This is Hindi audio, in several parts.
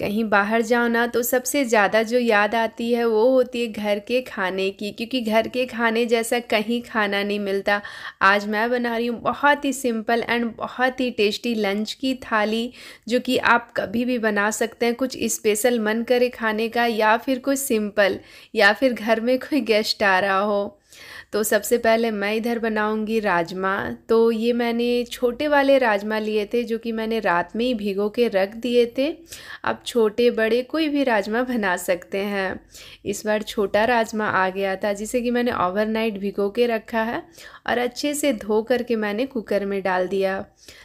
कहीं बाहर जाओ ना तो सबसे ज़्यादा जो याद आती है वो होती है घर के खाने की, क्योंकि घर के खाने जैसा कहीं खाना नहीं मिलता। आज मैं बना रही हूँ बहुत ही सिंपल एंड बहुत ही टेस्टी लंच की थाली, जो कि आप कभी भी बना सकते हैं, कुछ स्पेशल मन करे खाने का या फिर कुछ सिंपल, या फिर घर में कोई गेस्ट आ रहा हो। तो सबसे पहले मैं इधर बनाऊँगी राजमा। तो ये मैंने छोटे वाले राजमा लिए थे, जो कि मैंने रात में ही भिगो के रख दिए थे। अब छोटे बड़े कोई भी राजमा बना सकते हैं। इस बार छोटा राजमा आ गया था, जिसे कि मैंने ओवरनाइट भिगो के रखा है और अच्छे से धो करके मैंने कुकर में डाल दिया।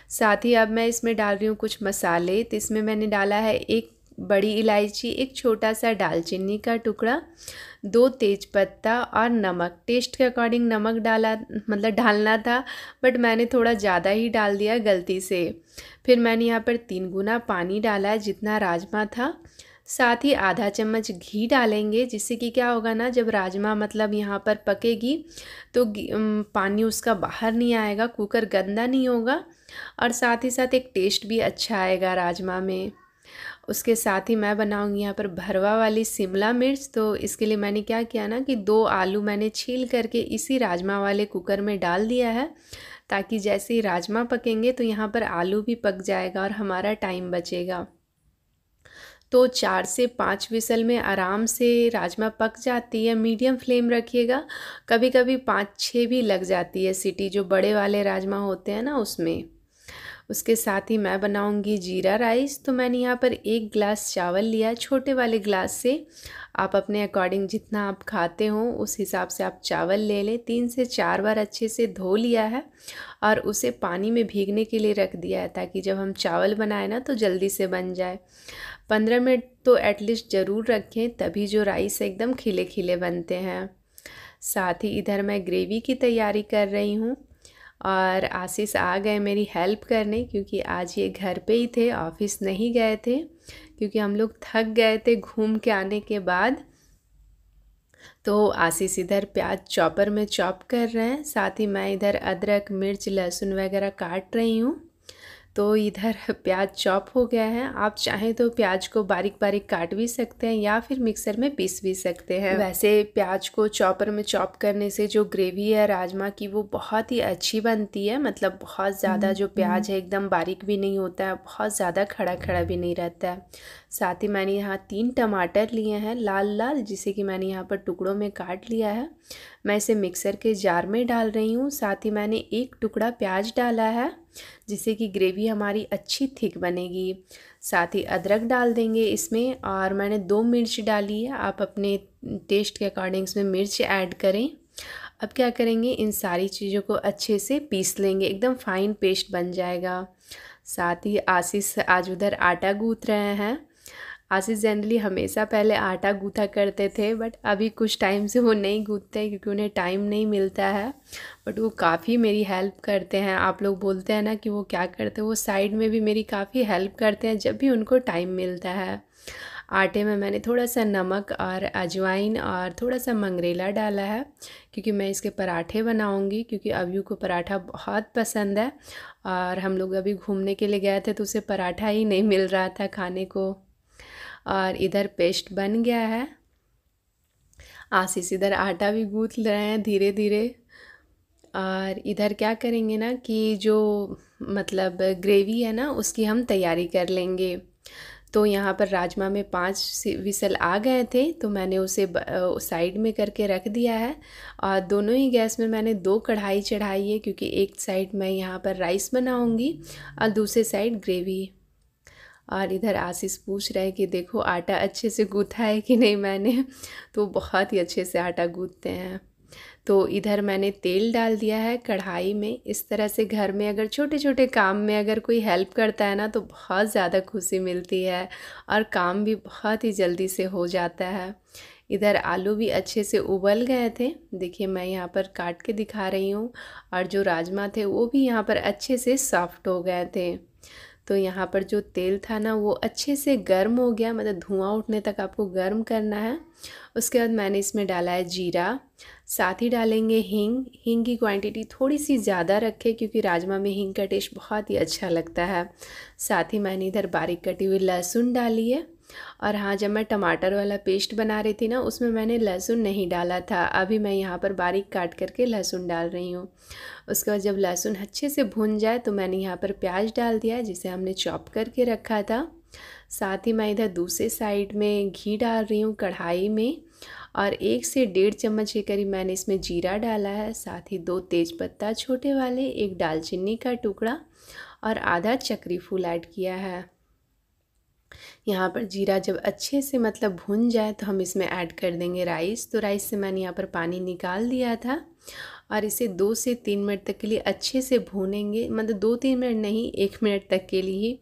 साथ ही अब मैं इसमें डाल रही हूँ कुछ मसाले। तो इसमें मैंने डाला है एक बड़ी इलायची, एक छोटा सा दालचीनी का टुकड़ा, दो तेज पत्ता और नमक। टेस्ट के अकॉर्डिंग नमक डाला मतलब डालना था, बट मैंने थोड़ा ज़्यादा ही डाल दिया गलती से। फिर मैंने यहाँ पर तीन गुना पानी डाला जितना राजमा था। साथ ही आधा चम्मच घी डालेंगे, जिससे कि क्या होगा ना, जब राजमा मतलब यहाँ पर पकेगी तो पानी उसका बाहर नहीं आएगा, कुकर गंदा नहीं होगा, और साथ ही साथ एक टेस्ट भी अच्छा आएगा राजमा में। उसके साथ ही मैं बनाऊँगी यहाँ पर भरवा वाली शिमला मिर्च। तो इसके लिए मैंने क्या किया ना कि दो आलू मैंने छील करके इसी राजमा वाले कुकर में डाल दिया है, ताकि जैसे ही राजमा पकेंगे तो यहाँ पर आलू भी पक जाएगा और हमारा टाइम बचेगा। तो चार से पाँच विसल में आराम से राजमा पक जाती है, मीडियम फ्लेम रखिएगा। कभी कभी पाँच छः भी लग जाती है सीटी, जो बड़े वाले राजमा होते हैं ना उसमें। उसके साथ ही मैं बनाऊँगी जीरा राइस। तो मैंने यहाँ पर एक गिलास चावल लिया छोटे वाले गिलास से। आप अपने अकॉर्डिंग जितना आप खाते हो, उस हिसाब से आप चावल ले लें। तीन से चार बार अच्छे से धो लिया है और उसे पानी में भीगने के लिए रख दिया है, ताकि जब हम चावल बनाए ना तो जल्दी से बन जाए। पंद्रह मिनट तो एटलीस्ट ज़रूर रखें, तभी जो राइस एकदम खिले खिले बनते हैं। साथ ही इधर मैं ग्रेवी की तैयारी कर रही हूँ। और आशीष आ गए मेरी हेल्प करने क्योंकि आज ये घर पे ही थे, ऑफ़िस नहीं गए थे, क्योंकि हम लोग थक गए थे घूम के आने के बाद। तो आशीष इधर प्याज चॉपर में चॉप कर रहे हैं, साथ ही मैं इधर अदरक, मिर्च, लहसुन वगैरह काट रही हूँ। तो इधर प्याज चॉप हो गया है। आप चाहें तो प्याज को बारीक बारीक काट भी सकते हैं या फिर मिक्सर में पीस भी सकते हैं। वैसे प्याज को चॉपर में चॉप करने से जो ग्रेवी है राजमा की वो बहुत ही अच्छी बनती है। मतलब बहुत ज़्यादा जो हम्म, प्याज है एकदम बारीक भी नहीं होता है बहुत ज़्यादा खड़ा खड़ा भी नहीं रहता है। साथ ही मैंने यहाँ तीन टमाटर लिए हैं लाल लाल जिसे कि मैंने यहाँ पर टुकड़ों में काट लिया है। मैं इसे मिक्सर के जार में डाल रही हूँ। साथ ही मैंने एक टुकड़ा प्याज डाला है। जिससे कि ग्रेवी हमारी अच्छी थिक बनेगी। साथ ही अदरक डाल देंगे इसमें और मैंने दो मिर्च डाली है। आप अपने टेस्ट के अकॉर्डिंग इसमें मिर्च ऐड करें। अब क्या करेंगे? इन सारी चीज़ों को अच्छे से पीस लेंगे। एकदम फाइन पेस्ट बन जाएगा। साथ ही आशीष आज उधर आटा गूँथ रहे हैं। आशीष जनरली हमेशा पहले आटा गूँथा करते थे बट अभी कुछ टाइम से वो नहीं गूँथते क्योंकि उन्हें टाइम नहीं मिलता है। बट वो काफ़ी मेरी हेल्प करते हैं। आप लोग बोलते हैं ना कि वो क्या करते हैं, वो साइड में भी मेरी काफ़ी हेल्प करते हैं जब भी उनको टाइम मिलता है। आटे में मैंने थोड़ा सा नमक और अजवाइन और थोड़ा सा मंगरेला डाला है, क्योंकि मैं इसके पराठे बनाऊँगी, क्योंकि अभी को पराठा बहुत पसंद है। और हम लोग अभी घूमने के लिए गए थे तो उसे पराठा ही नहीं मिल रहा था खाने को। और इधर पेस्ट बन गया है। आशीष इधर आटा भी गूँथ रहे हैं धीरे धीरे और इधर क्या करेंगे ना कि जो मतलब ग्रेवी है ना, उसकी हम तैयारी कर लेंगे। तो यहाँ पर राजमा में पाँच विसल आ गए थे तो मैंने उसे साइड में करके रख दिया है। और दोनों ही गैस में मैंने दो कढ़ाई चढ़ाई है, क्योंकि एक साइड मैं यहाँ पर राइस बनाऊँगी और दूसरे साइड ग्रेवी। और इधर आशीष पूछ रहे कि देखो आटा अच्छे से गूँथा है कि नहीं मैंने? तो बहुत ही अच्छे से आटा गूँथते हैं। तो इधर मैंने तेल डाल दिया है कढ़ाई में। इस तरह से घर में अगर छोटे छोटे काम में अगर कोई हेल्प करता है ना तो बहुत ज़्यादा खुशी मिलती है और काम भी बहुत ही जल्दी से हो जाता है। इधर आलू भी अच्छे से उबल गए थे। देखिए मैं यहाँ पर काट के दिखा रही हूँ और जो राजमा थे वो भी यहाँ पर अच्छे से सॉफ्ट हो गए थे। तो यहाँ पर जो तेल था ना, वो अच्छे से गर्म हो गया मतलब धुआँ उठने तक आपको गर्म करना है। उसके बाद मैंने इसमें डाला है जीरा, साथ ही डालेंगे हींग। हींग की क्वांटिटी थोड़ी सी ज़्यादा रखें, क्योंकि राजमा में हींग का टेस्ट बहुत ही अच्छा लगता है। साथ ही मैंने इधर बारीक कटी हुई लहसुन डाली है। और हाँ जब मैं टमाटर वाला पेस्ट बना रही थी ना, उसमें मैंने लहसुन नहीं डाला था। अभी मैं यहाँ पर बारीक काट करके लहसुन डाल रही हूँ। उसके बाद जब लहसुन अच्छे से भुन जाए तो मैंने यहाँ पर प्याज डाल दिया, जिसे हमने चॉप करके रखा था। साथ ही मैं इधर दूसरे साइड में घी डाल रही हूँ कढ़ाई में, और एक से डेढ़ चम्मच के करीब मैंने इसमें जीरा डाला है। साथ ही दो तेज पत्ता छोटे वाले, एक दालचीनी का टुकड़ा और आधा चक्री फूल ऐड किया है। यहाँ पर जीरा जब अच्छे से मतलब भुन जाए तो हम इसमें ऐड कर देंगे राइस। तो राइस से मैंने यहाँ पर पानी निकाल दिया था और इसे दो से तीन मिनट तक के लिए अच्छे से भूनेंगे। मतलब दो तीन मिनट नहीं, एक मिनट तक के लिए ही।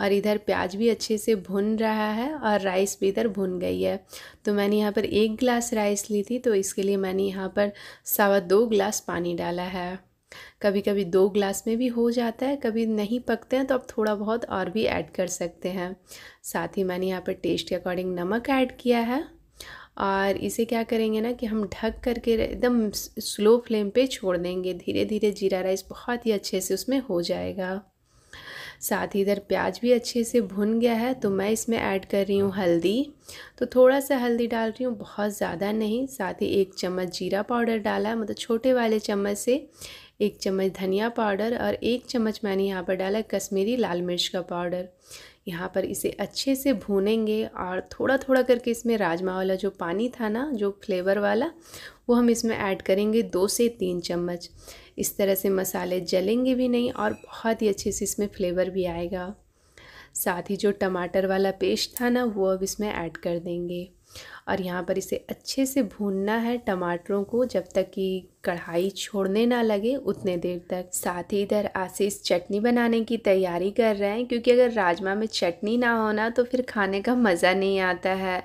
और इधर प्याज भी अच्छे से भुन रहा है और राइस भी इधर भुन गई है। तो मैंने यहाँ पर एक गिलास राइस ली थी तो इसके लिए मैंने यहाँ पर सवा दो गिलास पानी डाला है। कभी कभी दो ग्लास में भी हो जाता है, कभी नहीं पकते हैं तो आप थोड़ा बहुत और भी ऐड कर सकते हैं। साथ ही मैंने यहाँ पर टेस्ट के अकॉर्डिंग नमक ऐड किया है। और इसे क्या करेंगे ना कि हम ढक करके एकदम स्लो फ्लेम पे छोड़ देंगे धीरे धीरे जीरा राइस बहुत ही अच्छे से उसमें हो जाएगा। साथ ही इधर प्याज भी अच्छे से भुन गया है तो मैं इसमें ऐड कर रही हूँ हल्दी। तो थोड़ा सा हल्दी डाल रही हूँ, बहुत ज़्यादा नहीं, साथ ही एक चम्मच जीरा पाउडर डाला है मतलब छोटे वाले चम्मच से, एक चम्मच धनिया पाउडर और एक चम्मच मैंने यहाँ पर डाला कश्मीरी लाल मिर्च का पाउडर। यहाँ पर इसे अच्छे से भूनेंगे और थोड़ा थोड़ा करके इसमें राजमा वाला जो पानी था ना, जो फ्लेवर वाला, वो हम इसमें ऐड करेंगे दो से तीन चम्मच। इस तरह से मसाले जलेंगे भी नहीं और बहुत ही अच्छे से इसमें फ्लेवर भी आएगा। साथ ही जो टमाटर वाला पेस्ट था ना, वो अब इसमें ऐड कर देंगे। और यहाँ पर इसे अच्छे से भूनना है टमाटरों को जब तक कि कढ़ाई छोड़ने ना लगे, उतने देर तक। साथ ही इधर आशीष चटनी बनाने की तैयारी कर रहे हैं, क्योंकि अगर राजमा में चटनी ना होना तो फिर खाने का मज़ा नहीं आता है।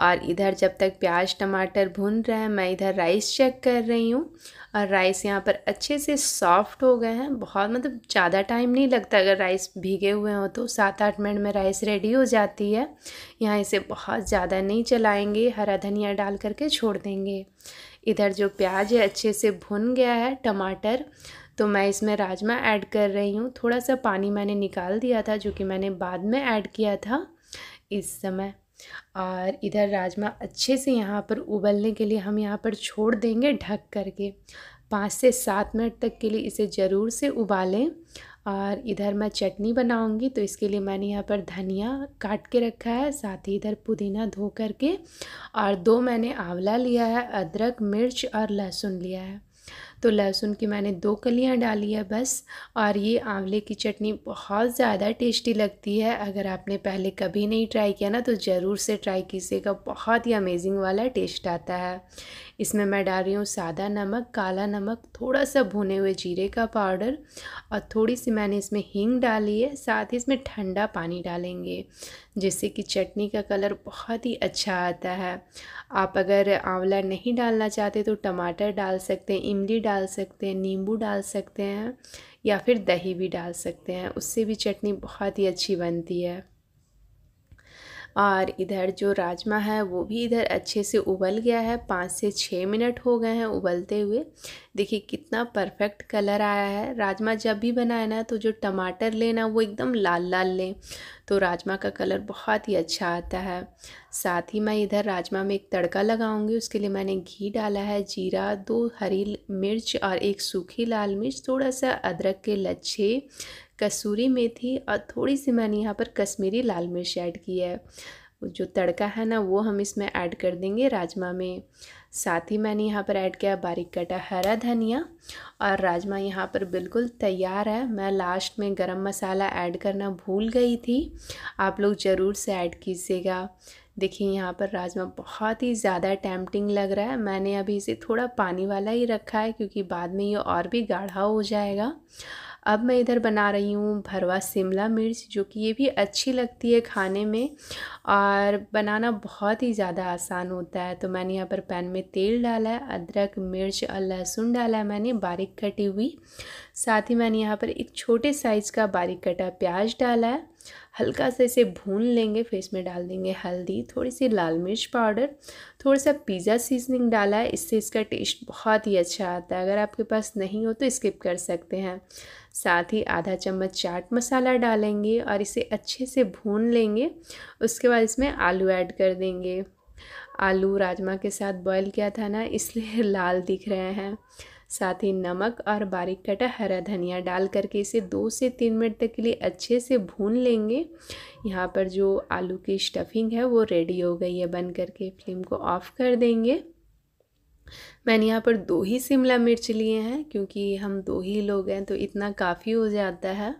और इधर जब तक प्याज टमाटर भून रहे हैं, मैं इधर राइस चेक कर रही हूँ। और राइस यहाँ पर अच्छे से सॉफ्ट हो गए हैं, बहुत मतलब ज़्यादा टाइम नहीं लगता अगर राइस भीगे हुए हों तो। सात आठ मिनट में राइस रेडी हो जाती है। यहाँ इसे बहुत ज़्यादा नहीं चलाएँगे। हरा धनिया डाल करके छोड़ देंगे। इधर जो प्याज है, अच्छे से भुन गया है, टमाटर तो मैं इसमें राजमा ऐड कर रही हूँ। थोड़ा सा पानी मैंने निकाल दिया था, जो कि मैंने बाद में ऐड किया था इस समय। और इधर राजमा अच्छे से यहाँ पर उबलने के लिए हम यहाँ पर छोड़ देंगे ढक करके। पाँच से सात मिनट तक के लिए इसे ज़रूर से उबालें। और इधर मैं चटनी बनाऊँगी तो इसके लिए मैंने यहाँ पर धनिया काट के रखा है, साथ ही इधर पुदीना धो करके, और दो मैंने आंवला लिया है, अदरक, मिर्च और लहसुन लिया है। तो लहसुन की मैंने दो कलियाँ डाली है बस, और ये आंवले की चटनी बहुत ज़्यादा टेस्टी लगती है। अगर आपने पहले कभी नहीं ट्राई किया ना तो ज़रूर से ट्राई कीजिएगा, बहुत ही अमेजिंग वाला टेस्ट आता है। इसमें मैं डाल रही हूँ सादा नमक, काला नमक थोड़ा सा भुने हुए जीरे का पाउडर और थोड़ी सी मैंने इसमें हींग डाली है, साथ ही इसमें ठंडा पानी डालेंगे, जिससे कि चटनी का कलर बहुत ही अच्छा आता है। आप अगर आंवला नहीं डालना चाहते तो टमाटर डाल सकते हैं, इमली डाल सकते हैं, नींबू डाल सकते हैं या फिर दही भी डाल सकते हैं, उससे भी चटनी बहुत ही अच्छी बनती है। और इधर जो राजमा है, वो भी इधर अच्छे से उबल गया है। पाँच से छः मिनट हो गए हैं उबलते हुए। देखिए, कितना परफेक्ट कलर आया है। राजमा जब भी बनाए ना तो जो टमाटर लेना वो एकदम लाल लाल लें तो राजमा का कलर बहुत ही अच्छा आता है। साथ ही मैं इधर राजमा में एक तड़का लगाऊँगी, उसके लिए मैंने घी डाला है, जीरा, दो हरी मिर्च और एक सूखी लाल मिर्च, थोड़ा सा अदरक के लच्छे कसूरी मेथी और थोड़ी सी मैंने यहाँ पर कश्मीरी लाल मिर्च ऐड की है। जो तड़का है ना, वो हम इसमें ऐड कर देंगे राजमा में। साथ ही मैंने यहाँ पर ऐड किया बारीक कटा हरा धनिया और राजमा यहाँ पर बिल्कुल तैयार है। मैं लास्ट में गरम मसाला ऐड करना भूल गई थी। आप लोग ज़रूर से ऐड कीजिएगा। देखिए, यहाँ पर राजमा बहुत ही ज़्यादा टैम्पटिंग लग रहा है। मैंने अभी इसे थोड़ा पानी वाला ही रखा है, क्योंकि बाद में ये और भी गाढ़ा हो जाएगा। अब मैं इधर बना रही हूँ भरवा शिमला मिर्च, जो कि ये भी अच्छी लगती है खाने में और बनाना बहुत ही ज़्यादा आसान होता है। तो मैंने यहाँ पर पैन में तेल डाला है, अदरक, मिर्च और लहसुन डाला है मैंने, बारीक कटी हुई। साथ ही मैंने यहाँ पर एक छोटे साइज़ का बारीक कटा प्याज डाला है। हल्का सा इसे भून लेंगे, फिर इसमें डाल देंगे हल्दी थोड़ी सी लाल मिर्च पाउडर थोड़ा सा पिज़्ज़ा सीजनिंग डाला है, इससे इसका टेस्ट बहुत ही अच्छा आता है। अगर आपके पास नहीं हो तो स्किप कर सकते हैं। साथ ही आधा चम्मच चाट मसाला डालेंगे और इसे अच्छे से भून लेंगे। उसके बाद इसमें आलू ऐड कर देंगे। आलू राजमा के साथ बॉईल किया था ना, इसलिए लाल दिख रहे हैं। साथ ही नमक और बारीक कटा हरा धनिया डाल करके इसे दो से तीन मिनट तक के लिए अच्छे से भून लेंगे। यहाँ पर जो आलू की स्टफिंग है, वो रेडी हो गई है। बन करके फ्लेम को ऑफ़ कर देंगे। मैंने यहाँ पर दो ही शिमला मिर्च लिए हैं, क्योंकि हम दो ही लोग हैं तो इतना काफ़ी हो जाता है।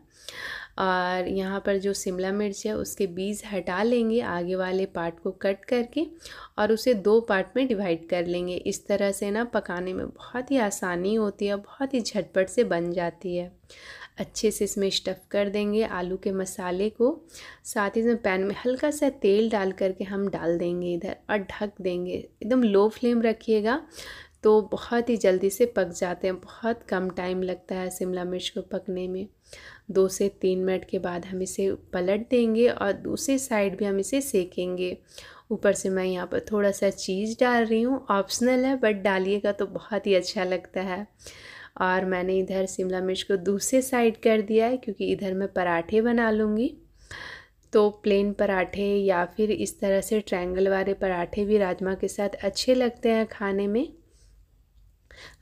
और यहाँ पर जो शिमला मिर्च है, उसके बीज हटा लेंगे, आगे वाले पार्ट को कट करके, और उसे दो पार्ट में डिवाइड कर लेंगे। इस तरह से ना पकाने में बहुत ही आसानी होती है, बहुत ही झटपट से बन जाती है। अच्छे से इसमें स्टफ़ कर देंगे आलू के मसाले को। साथ ही इसमें पैन में हल्का सा तेल डाल करके हम डाल देंगे इधर और ढक देंगे। एकदम लो फ्लेम रखिएगा तो बहुत ही जल्दी से पक जाते हैं। बहुत कम टाइम लगता है शिमला मिर्च को पकने में। दो से तीन मिनट के बाद हम इसे पलट देंगे और दूसरी साइड भी हम इसे सेकेंगे। ऊपर से मैं यहाँ पर थोड़ा सा चीज़ डाल रही हूँ। ऑप्शनल है बट डालिएगा तो बहुत ही अच्छा लगता है। और मैंने इधर शिमला मिर्च को दूसरे साइड कर दिया है क्योंकि इधर मैं पराठे बना लूँगी। तो प्लेन पराठे या फिर इस तरह से ट्रायंगल वाले पराठे भी राजमा के साथ अच्छे लगते हैं खाने में।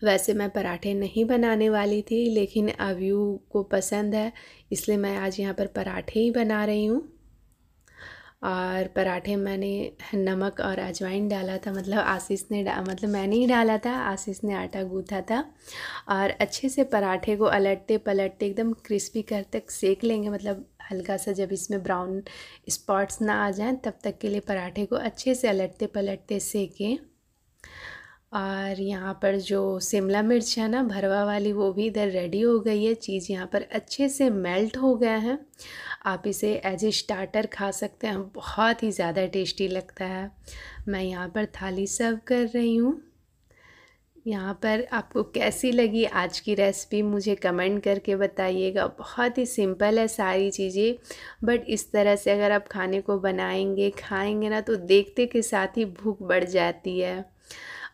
वैसे मैं पराठे नहीं बनाने वाली थी, लेकिन अव्यू को पसंद है, इसलिए मैं आज यहाँ पर पराठे ही बना रही हूँ। और पराठे मैंने नमक और अजवाइन डाला था मतलब आशीष ने मतलब मैंने ही डाला था, आशीष ने आटा गूँथा था। और अच्छे से पराठे को अलटते पलटते एकदम क्रिस्पी कर तक सेक लेंगे मतलब हल्का सा जब इसमें ब्राउन स्पॉट्स ना आ जाएँ, तब तक के लिए पराठे को अच्छे से अलटते पलटते सेकें। और यहाँ पर जो शिमला मिर्च है ना, भरवा वाली, वो भी इधर रेडी हो गई है। चीज़ यहाँ पर अच्छे से मेल्ट हो गया है। आप इसे एज ए स्टार्टर खा सकते हैं। बहुत ही ज़्यादा टेस्टी लगता है। मैं यहाँ पर थाली सर्व कर रही हूँ। यहाँ पर आपको कैसी लगी आज की रेसिपी मुझे कमेंट करके बताइएगा। बहुत ही सिंपल है सारी चीज़ें। बट इस तरह से अगर आप खाने को बनाएँगे, खाएँगे ना तो देखते के साथ ही भूख बढ़ जाती है।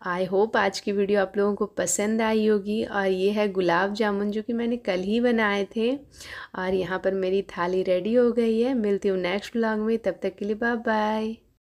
आई होप आज की वीडियो आप लोगों को पसंद आई होगी। और ये है गुलाब जामुन जो कि मैंने कल ही बनाए थे। और यहाँ पर मेरी थाली रेडी हो गई है। मिलती हूँ नेक्स्ट ब्लॉग में। तब तक के लिए बाय बाय